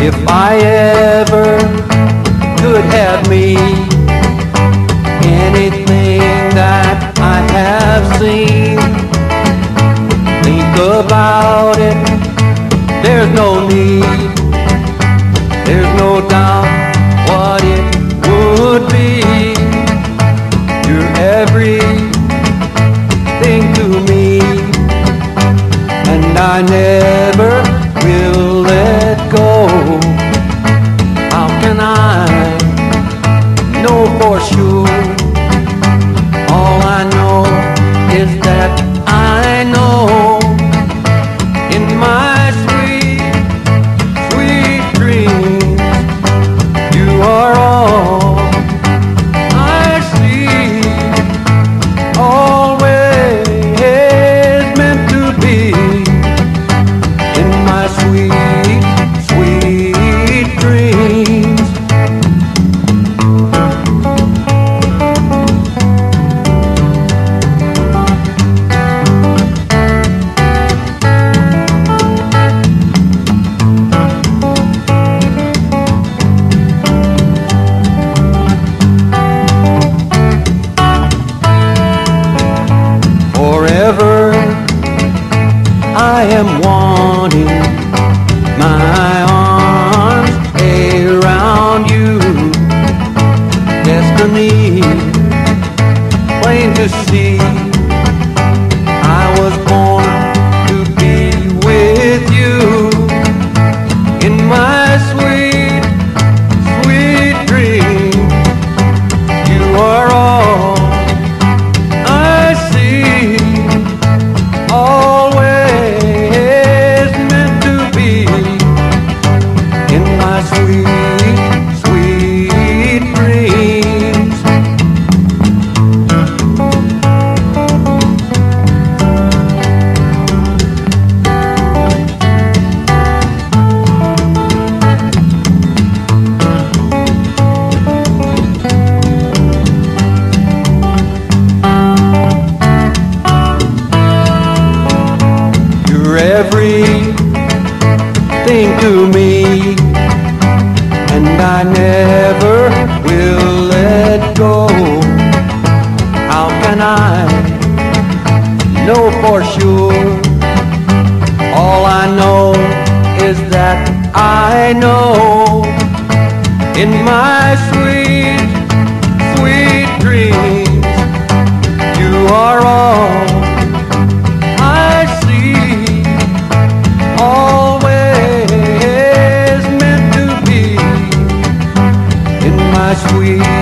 If I ever could have me anything that I have seen, think about it. There's no need, there's no doubt and am to me, and I never will let go. How can I know for sure? All I know is that I know in my sweet, sweet dreams you are all mais ruim.